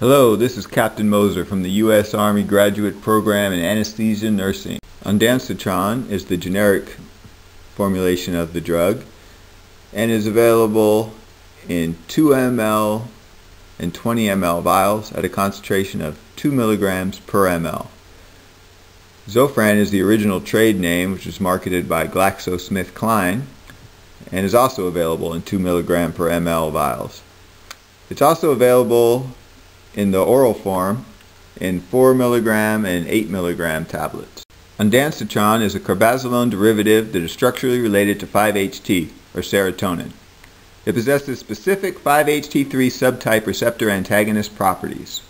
Hello, this is Captain Moser from the U.S. Army Graduate Program in Anesthesia Nursing. Ondansetron is the generic formulation of the drug and is available in 2 ml and 20 ml vials at a concentration of 2 milligrams per ml. Zofran is the original trade name which was marketed by GlaxoSmithKline and is also available in 2 milligram per ml vials. It's also available in the oral form in 4 milligram and 8 milligram tablets. Ondansetron is a carbazolone derivative that is structurally related to 5-HT, or serotonin. It possesses specific 5-HT3 subtype receptor antagonist properties.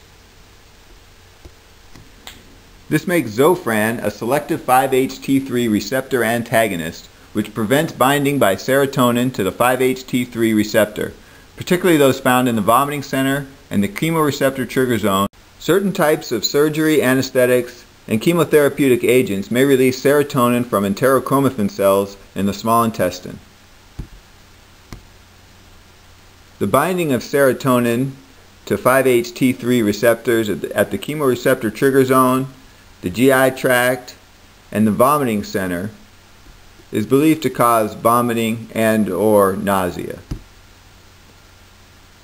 This makes Zofran a selective 5-HT3 receptor antagonist which prevents binding by serotonin to the 5-HT3 receptor, particularly those found in the vomiting center and the chemoreceptor trigger zone. Certain types of surgery, anesthetics, and chemotherapeutic agents may release serotonin from enterochromaffin cells in the small intestine. The binding of serotonin to 5-HT3 receptors at the chemoreceptor trigger zone, the GI tract, and the vomiting center is believed to cause vomiting and or nausea.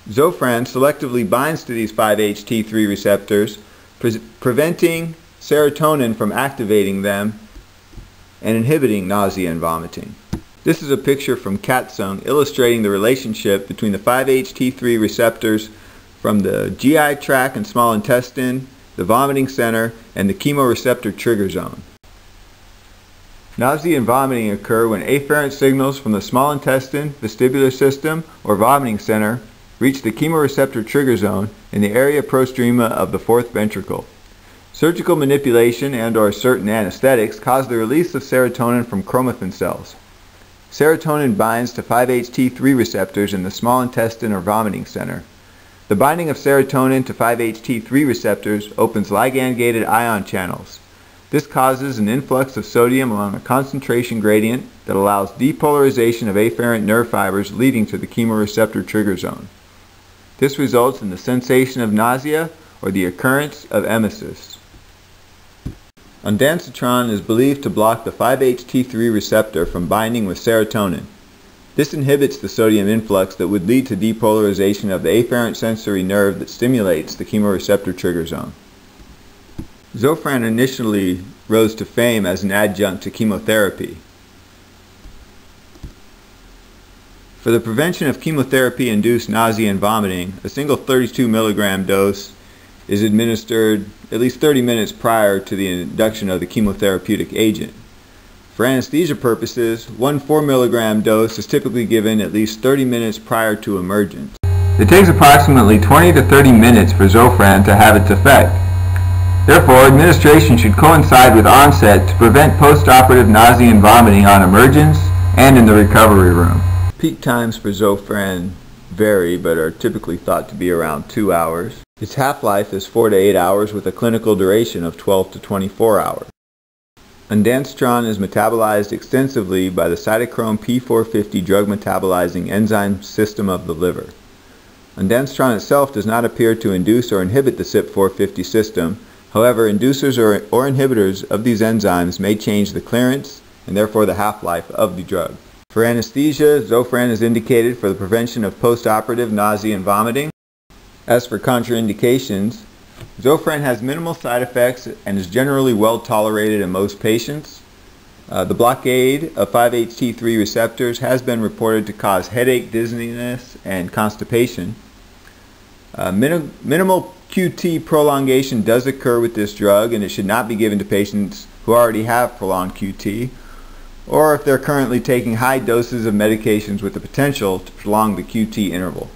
Zofran selectively binds to these 5-HT3 receptors, pre preventing serotonin from activating them and inhibiting nausea and vomiting. This is a picture from Katzung illustrating the relationship between the 5-HT3 receptors from the GI tract and small intestine, the vomiting center, and the chemoreceptor trigger zone. Nausea and vomiting occur when afferent signals from the small intestine, vestibular system, or vomiting center reach the chemoreceptor trigger zone in the area postrema of the fourth ventricle. Surgical manipulation and or certain anesthetics cause the release of serotonin from chromaffin cells. Serotonin binds to 5-HT3 receptors in the small intestine or vomiting center. The binding of serotonin to 5-HT3 receptors opens ligand-gated ion channels. This causes an influx of sodium along a concentration gradient that allows depolarization of afferent nerve fibers leading to the chemoreceptor trigger zone. This results in the sensation of nausea or the occurrence of emesis. Ondansetron is believed to block the 5-HT3 receptor from binding with serotonin. This inhibits the sodium influx that would lead to depolarization of the afferent sensory nerve that stimulates the chemoreceptor trigger zone. Zofran initially rose to fame as an adjunct to chemotherapy. For the prevention of chemotherapy-induced nausea and vomiting, a single 32 milligram dose is administered at least 30 minutes prior to the induction of the chemotherapeutic agent. For anesthesia purposes, one 4 milligram dose is typically given at least 30 minutes prior to emergence. It takes approximately 20 to 30 minutes for Zofran to have its effect. Therefore, administration should coincide with onset to prevent postoperative nausea and vomiting on emergence and in the recovery room. Peak times for Zofran vary but are typically thought to be around 2 hours. Its half-life is 4 to 8 hours with a clinical duration of 12 to 24 hours. Ondansetron is metabolized extensively by the cytochrome P450 drug metabolizing enzyme system of the liver. Ondansetron itself does not appear to induce or inhibit the CYP450 system, However, inducers or, or inhibitors of these enzymes may change the clearance and therefore the half-life of the drug. For anesthesia, Zofran is indicated for the prevention of postoperative nausea and vomiting. As for contraindications, Zofran has minimal side effects and is generally well tolerated in most patients. Uh, the blockade of 5-HT3 receptors has been reported to cause headache, dizziness, and constipation. Uh, minim minimal QT prolongation does occur with this drug and it should not be given to patients who already have prolonged QT or if they're currently taking high doses of medications with the potential to prolong the QT interval.